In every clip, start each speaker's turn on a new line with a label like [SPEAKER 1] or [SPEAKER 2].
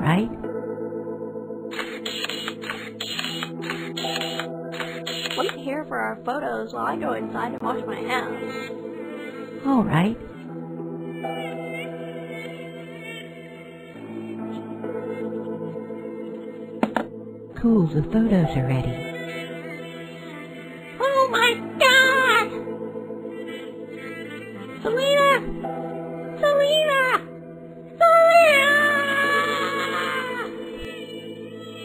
[SPEAKER 1] right.
[SPEAKER 2] Wait here for our photos while I go inside and wash my hands.
[SPEAKER 1] All right. Cool, the photos are ready.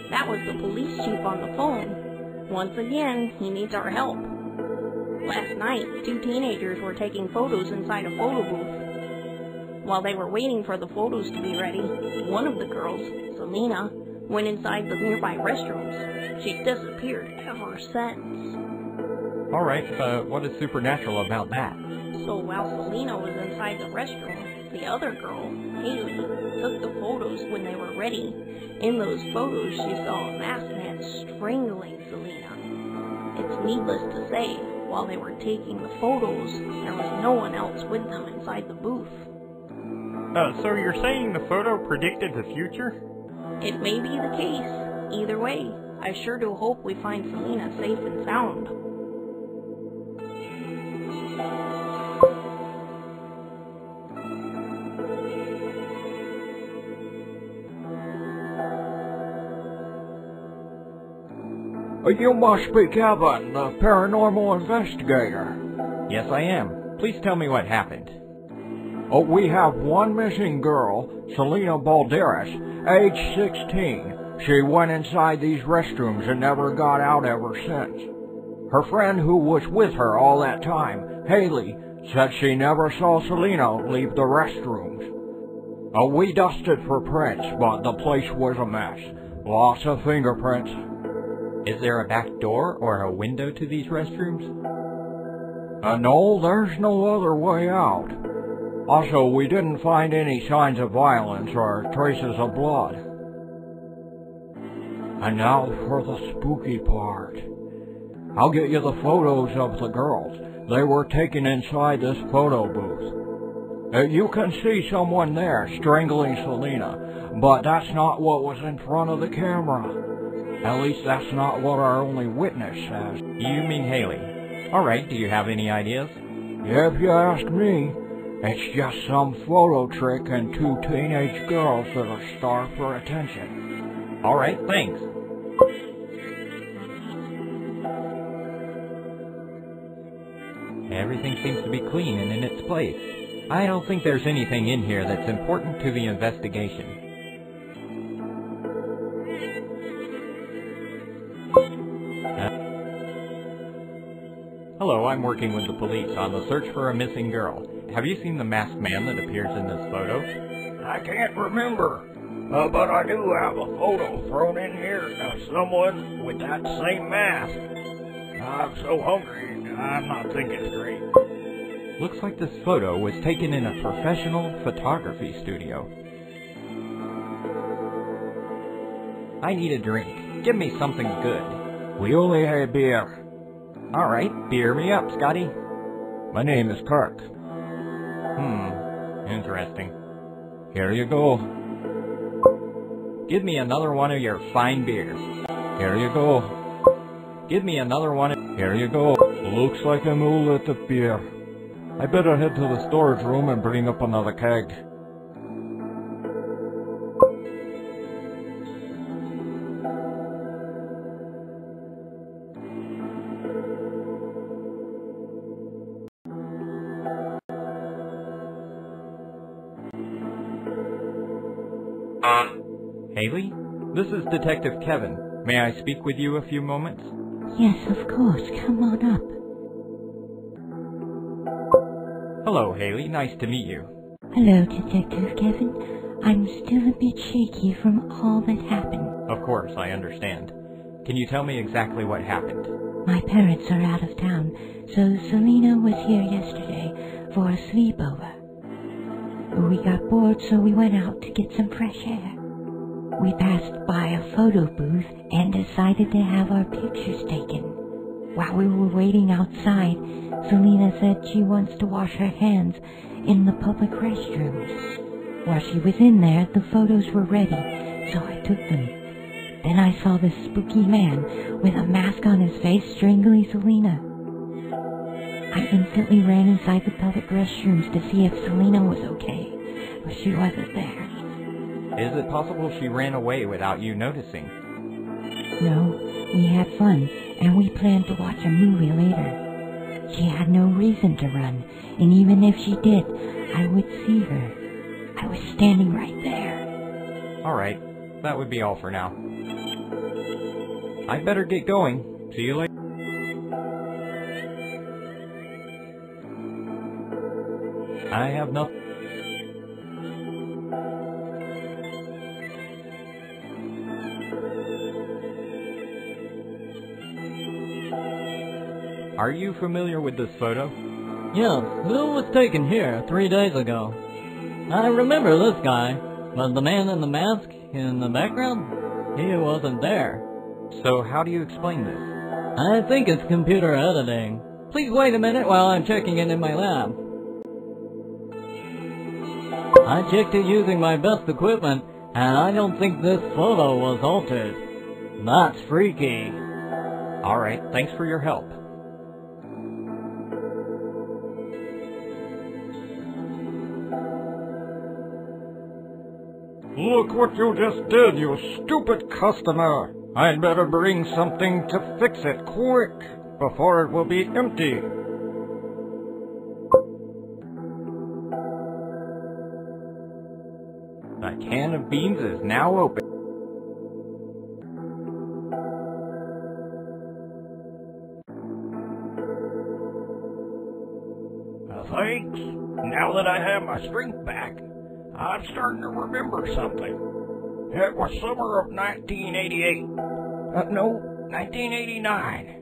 [SPEAKER 2] That was the police chief on the phone. Once again, he needs our help. Last night, two teenagers were taking photos inside a photo booth. While they were waiting for the photos to be ready, one of the girls, Selena, went inside the nearby restrooms. She disappeared ever since.
[SPEAKER 3] Alright, uh, what is supernatural about that?
[SPEAKER 2] So while Selena was inside the restroom, the other girl, Haley, took the photos when they were ready. In those photos, she saw a masked man strangling Selena. It's needless to say, while they were taking the photos, there was no one else with them inside the booth.
[SPEAKER 3] Uh, so you're saying the photo predicted the future?
[SPEAKER 2] It may be the case. Either way, I sure do hope we find Selena safe and sound.
[SPEAKER 4] You must be Kevin, the paranormal investigator.
[SPEAKER 3] Yes, I am. Please tell me what happened.
[SPEAKER 4] Oh, we have one missing girl, Selena Balderas, age 16. She went inside these restrooms and never got out ever since. Her friend who was with her all that time, Haley, said she never saw Selena leave the restrooms. Oh, we dusted for prints, but the place was a mess. Lots of fingerprints.
[SPEAKER 3] Is there a back door or a window to these restrooms?
[SPEAKER 4] Uh, no, there's no other way out. Also, we didn't find any signs of violence or traces of blood. And now for the spooky part. I'll get you the photos of the girls. They were taken inside this photo booth. Uh, you can see someone there strangling Selena, but that's not what was in front of the camera. At least that's not what our only witness says.
[SPEAKER 3] You mean Haley. Alright, do you have any ideas?
[SPEAKER 4] If you ask me, it's just some photo trick and two teenage girls that are starved for attention.
[SPEAKER 3] Alright, thanks. Everything seems to be clean and in its place. I don't think there's anything in here that's important to the investigation. I'm working with the police on the search for a missing girl. Have you seen the masked man that appears in this photo?
[SPEAKER 4] I can't remember, uh, but I do have a photo thrown in here of someone with that same mask. I'm so hungry, I'm not thinking straight.
[SPEAKER 3] Looks like this photo was taken in a professional photography studio. I need a drink. Give me something good.
[SPEAKER 4] We only have beer.
[SPEAKER 3] Alright, beer me up, Scotty.
[SPEAKER 4] My name is Kirk.
[SPEAKER 3] Hmm, interesting.
[SPEAKER 4] Here you go.
[SPEAKER 3] Give me another one of your fine beers.
[SPEAKER 4] Here you go.
[SPEAKER 3] Give me another one of...
[SPEAKER 4] Here you go. Looks like I'm all out of beer. I better head to the storage room and bring up another keg.
[SPEAKER 3] Um, Haley? This is Detective Kevin. May I speak with you a few moments?
[SPEAKER 1] Yes, of course. Come on up.
[SPEAKER 3] Hello, Haley. Nice to meet you.
[SPEAKER 1] Hello, Detective Kevin. I'm still a bit shaky from all that happened.
[SPEAKER 3] Of course, I understand. Can you tell me exactly what happened?
[SPEAKER 1] My parents are out of town, so Selena was here yesterday for a sleepover. We got bored, so we went out to get some fresh air. We passed by a photo booth and decided to have our pictures taken. While we were waiting outside, Selena said she wants to wash her hands in the public restrooms. While she was in there, the photos were ready, so I took them. Then I saw this spooky man with a mask on his face strangling Selena. I instantly ran inside the public restrooms to see if Selena was okay, but she wasn't there.
[SPEAKER 3] Is it possible she ran away without you noticing?
[SPEAKER 1] No, we had fun, and we planned to watch a movie later. She had no reason to run, and even if she did, I would see her. I was standing right there.
[SPEAKER 3] Alright, that would be all for now. I'd better get going. See you later. I have nothing. Are you familiar with this photo?
[SPEAKER 5] Yes, it was taken here three days ago. I remember this guy, but the man in the mask in the background, he wasn't there.
[SPEAKER 3] So how do you explain this?
[SPEAKER 5] I think it's computer editing. Please wait a minute while I'm checking it in my lab. I checked it using my best equipment, and I don't think this photo was altered. That's freaky.
[SPEAKER 3] Alright, thanks for your help.
[SPEAKER 4] Look what you just did, you stupid customer. I'd better bring something to fix it quick, before it will be empty.
[SPEAKER 3] The can of beans is now open.
[SPEAKER 4] Thanks. Now that I have my strength back, I'm starting to remember something. It was summer of 1988. Uh, no, 1989.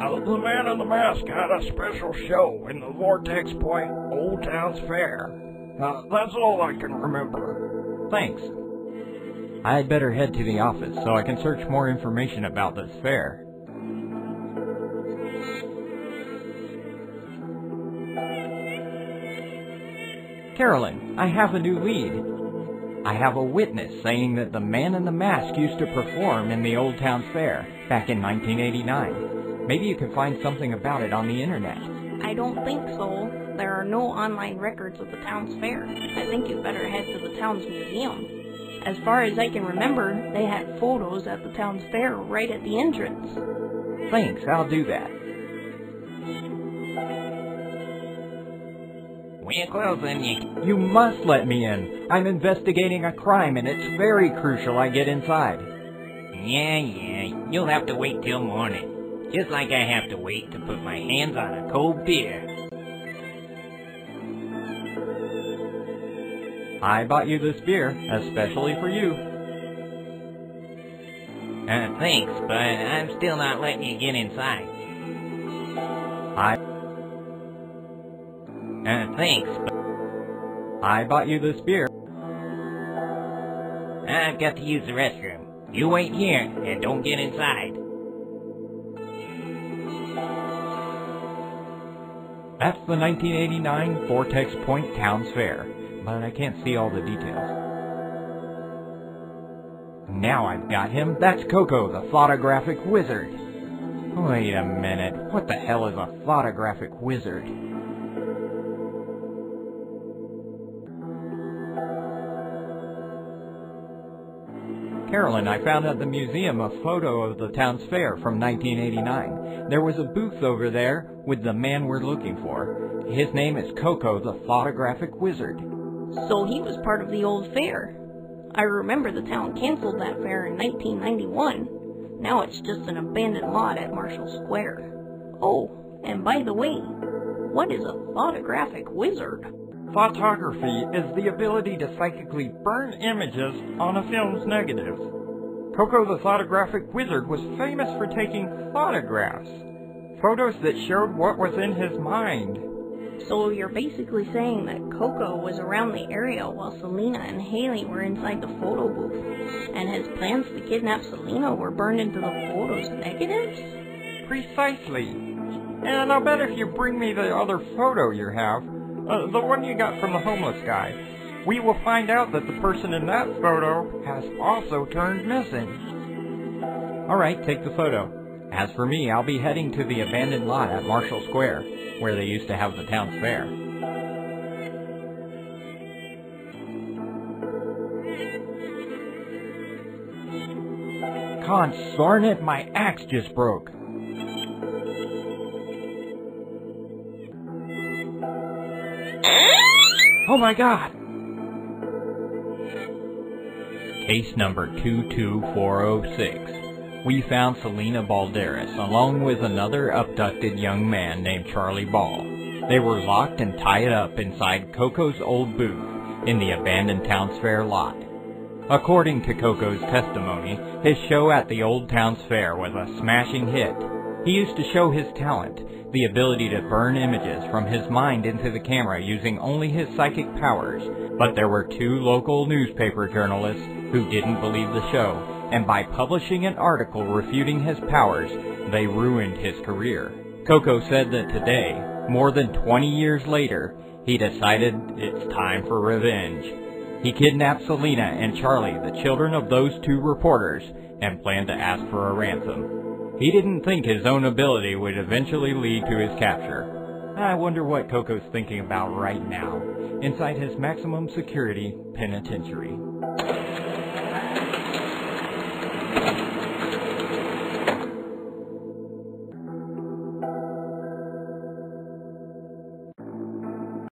[SPEAKER 4] Uh, the Man in the Mask had a special show in the Vortex Point Old Towns Fair. Uh, that's all I can remember.
[SPEAKER 3] Thanks. I'd better head to the office so I can search more information about this fair. Carolyn, I have a new lead. I have a witness saying that the man in the mask used to perform in the Old Town Fair back in 1989. Maybe you can find something about it on the internet.
[SPEAKER 2] I don't think so. There are no online records of the town's fair. I think you better head to the town's museum. As far as I can remember, they had photos at the town's fair right at the entrance.
[SPEAKER 3] Thanks, I'll do that.
[SPEAKER 6] We're closing. You
[SPEAKER 3] You must let me in. I'm investigating a crime and it's very crucial I get inside.
[SPEAKER 6] Yeah, yeah. You'll have to wait till morning. Just like I have to wait to put my hands on a cold beer.
[SPEAKER 3] I bought you this beer, especially for you.
[SPEAKER 6] Uh, thanks, but I'm still not letting you get inside.
[SPEAKER 3] I
[SPEAKER 6] Uh, thanks,
[SPEAKER 3] I bought you this beer.
[SPEAKER 6] I've got to use the restroom. You wait here and don't get inside.
[SPEAKER 3] That's the 1989 Vortex Point Towns Fair, but I can't see all the details. Now I've got him. That's Coco, the photographic wizard. Wait a minute. What the hell is a photographic wizard? Carolyn, I found at the museum a photo of the town's fair from 1989. There was a booth over there with the man we're looking for. His name is Coco, the photographic wizard.
[SPEAKER 2] So he was part of the old fair. I remember the town canceled that fair in 1991. Now it's just an abandoned lot at Marshall Square. Oh, and by the way, what is a photographic wizard?
[SPEAKER 4] Thoughtography is the ability to psychically burn images on a film's negative. Coco the Photographic Wizard was famous for taking photographs. Photos that showed what was in his mind.
[SPEAKER 2] So you're basically saying that Coco was around the area while Selena and Haley were inside the photo booth, and his plans to kidnap Selena were burned into the photo's negatives?
[SPEAKER 4] Precisely. And I'll bet if you bring me the other photo you have, uh, the one you got from the homeless guy,
[SPEAKER 3] we will find out that the person in that photo has also turned missing. Alright, take the photo. As for me, I'll be heading to the abandoned lot at Marshall Square, where they used to have the town's fair. Consarn it, my axe just broke. Oh my god! Case number 22406. We found Selena Balderas along with another abducted young man named Charlie Ball. They were locked and tied up inside Coco's old booth in the abandoned Towns Fair lot. According to Coco's testimony, his show at the Old Towns Fair was a smashing hit. He used to show his talent, the ability to burn images from his mind into the camera using only his psychic powers. But there were two local newspaper journalists who didn't believe the show, and by publishing an article refuting his powers, they ruined his career. Coco said that today, more than 20 years later, he decided it's time for revenge. He kidnapped Selena and Charlie, the children of those two reporters, and planned to ask for a ransom. He didn't think his own ability would eventually lead to his capture. I wonder what Coco's thinking about right now, inside his maximum security penitentiary.